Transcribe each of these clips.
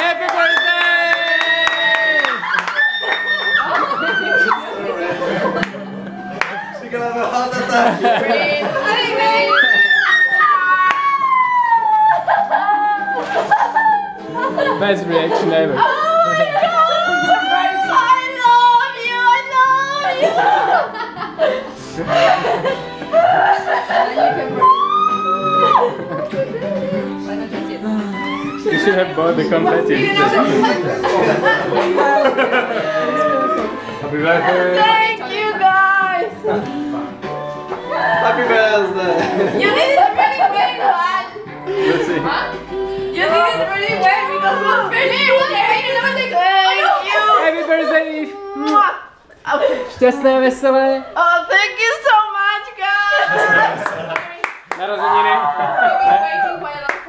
Happy birthday! She's gonna have a heart attack. Best reaction ever. You should have bought the confetti instead. Happy birthday! Thank you guys! Happy birthday. You did it really well, man! Let's see. You did it really well because it was really okay! Thank you! Happy birthday! Eve. Mwah. Okay. Šťastné, veselé. Eh? Oh, thank you so much, guys! Narozeniny.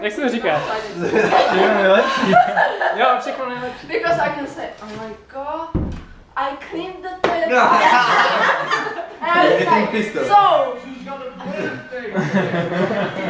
Jak se to říká? Jo, všechno nejlepší. Because I can say, oh my god, I cleaned the toilet. No. and I was Getting like, pissed off. so, thank